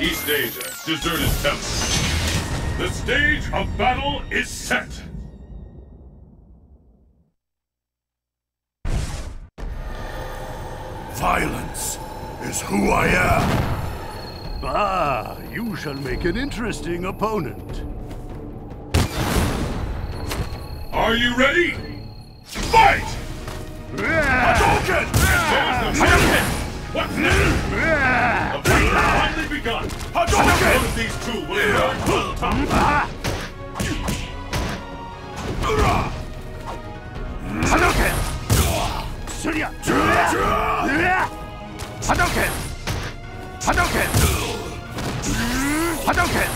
East Asia, deserted temple. The stage of battle is set. Violence is who I am. Ah, you shall make an interesting opponent. Are you ready? Fight! Hadouken! Hadouken! What's Hadouken! Hadouken! Hadouken!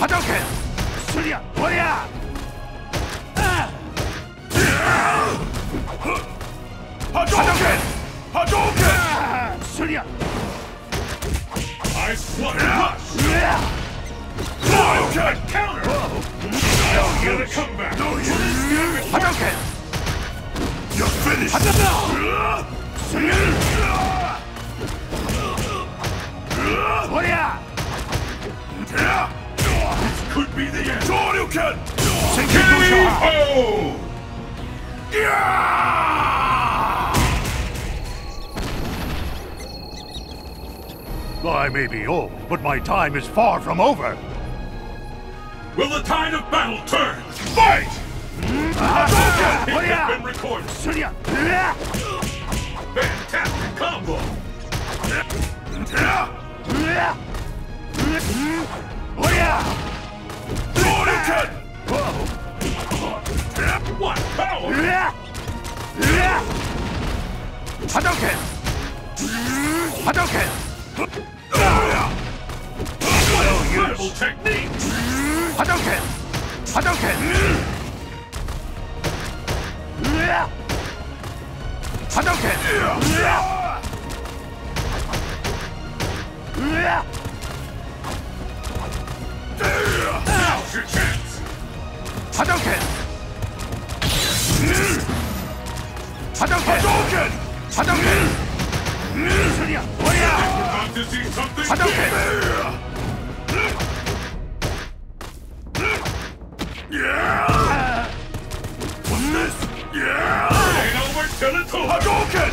Hadouken! Surya! Warrior! Hadouken! Hadouken! Surya! I swung rush. Hadouken! Counter. No Gonna use! come back. No use! Hadouken! You're finished! Warrior! Hadouken! KO! I may be old, but my time is far from over. Will the tide of battle turn? Fight! Ah, it has been recorded. Hadouken! What power! Hadouken! Hadouken! Incredible technique! Hadouken! Hadouken! Hadouken! Hadouken! Hadouken! Hadouken! Surya! Warrior! About to see something Hadouken! Yeah! What's this? Yeah! Ain't over till it's over! Hadouken!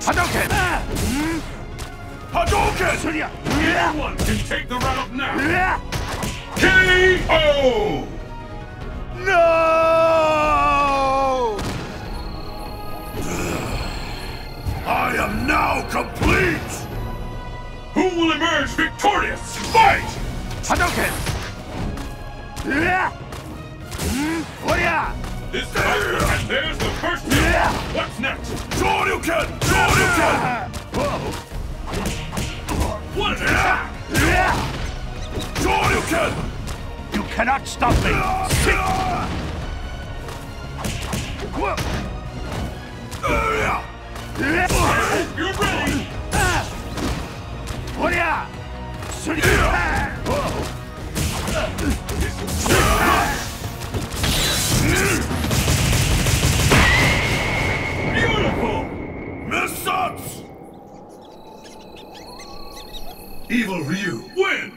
Hadouken! Hadouken! Surya! Anyone can take the round now! Yeah! Am now complete! Who will emerge victorious? Fight! Hadouken! Yeah! This and there's the first hit! What's next? Shoryuken! Shoryuken! What an attack! Yeah! Shoryuken! You cannot stop me! Sick! You're! Beautiful! Messatsu! Evil Ryu, win!